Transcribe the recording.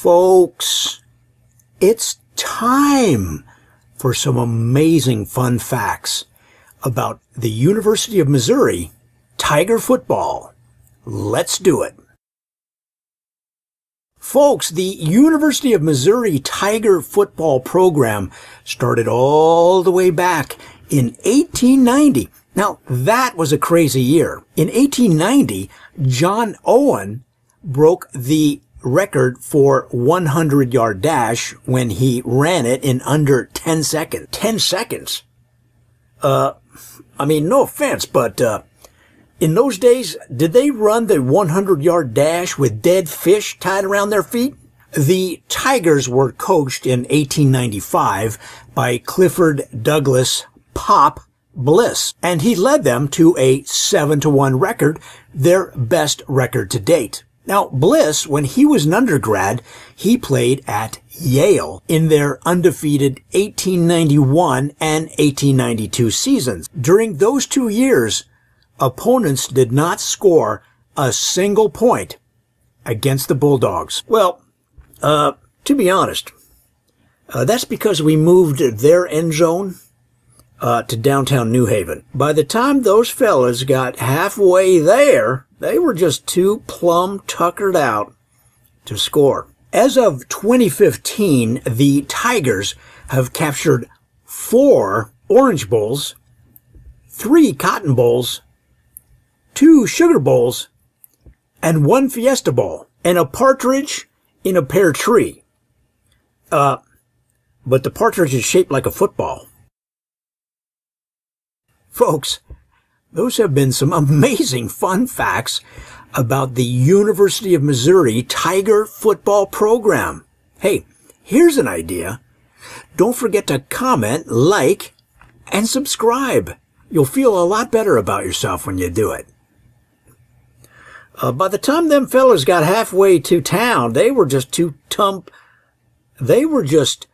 Folks, it's time for some amazing fun facts about the University of Missouri Tiger football. Let's do it. Folks, the University of Missouri Tiger football program started all the way back in 1890. Now, that was a crazy year. In 1890, John Owen broke the record for 100 yard dash when he ran it in under 10 seconds. 10 seconds? Uh, I mean, no offense, but, uh, in those days, did they run the 100 yard dash with dead fish tied around their feet? The Tigers were coached in 1895 by Clifford Douglas Pop Bliss, and he led them to a 7 to 1 record, their best record to date. Now, Bliss, when he was an undergrad, he played at Yale in their undefeated 1891 and 1892 seasons. During those two years, opponents did not score a single point against the Bulldogs. Well, uh, to be honest, uh, that's because we moved their end zone uh, to downtown New Haven. By the time those fellas got halfway there, they were just too plumb tuckered out to score. As of 2015, the Tigers have captured four Orange Bowls, three Cotton Bowls, two Sugar Bowls, and one Fiesta Bowl, and a partridge in a pear tree. Uh, but the partridge is shaped like a football. Folks, those have been some amazing fun facts about the University of Missouri Tiger football program. Hey, here's an idea. Don't forget to comment, like, and subscribe. You'll feel a lot better about yourself when you do it. Uh, by the time them fellas got halfway to town, they were just too tump, they were just